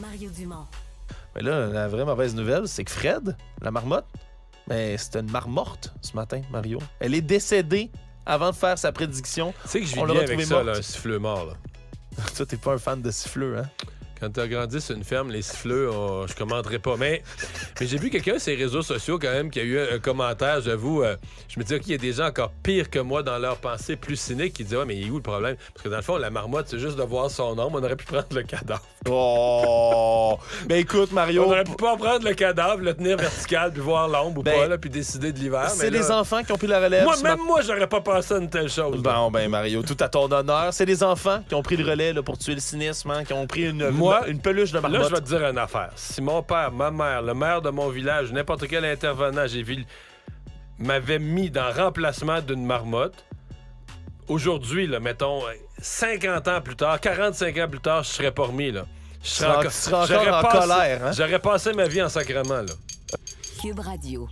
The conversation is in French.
Mario Dumont. Mais là, la vraie mauvaise nouvelle, c'est que Fred, la marmotte, ben, c'était une marmorte ce matin, Mario. Elle est décédée avant de faire sa prédiction. Tu sais que je vis bien avec ça, là, un siffleux mort. Là. Toi, t'es pas un fan de siffleux, hein? Quand tu as grandi sur une ferme, les siffleux, on- je commenterai pas. Mais, mais j'ai vu quelqu'un sur les réseaux sociaux quand même qui a eu un, commentaire, j'avoue. euh, je me dis, OK, il y a des gens encore pires que moi dans leur pensée, plus cyniques, qui disent, ouais, mais il est où le problème? Parce que dans le fond, la marmotte, c'est juste de voir son ombre. On aurait pu prendre le cadavre. Oh! ben écoute, Mario, On aurait pu pas prendre le cadavre, le tenir vertical, puis voir l'ombre ou Ben, pas, là, puis décider de l'hiver. c'est les là, enfants qui ont pris la relève. Moi, même moi, j'aurais pas pensé à une telle chose. là. Bon, ben Mario, tout à ton honneur. C'est les enfants qui ont pris le relais là, pour tuer le cynisme, hein, qui ont pris une, Moi, une peluche de marmotte. Là, je vais te dire une affaire. Si mon père, ma mère, le maire de mon village, n'importe quel intervenant, j'ai vu, m'avait mis dans remplacement d'une marmotte, aujourd'hui, là, mettons, 50 ans plus tard, 45 ans plus tard, je serais pas remis, là. Je seras encore en passé- colère, hein? J'aurais passé ma vie en sacrement, là. Cube Radio.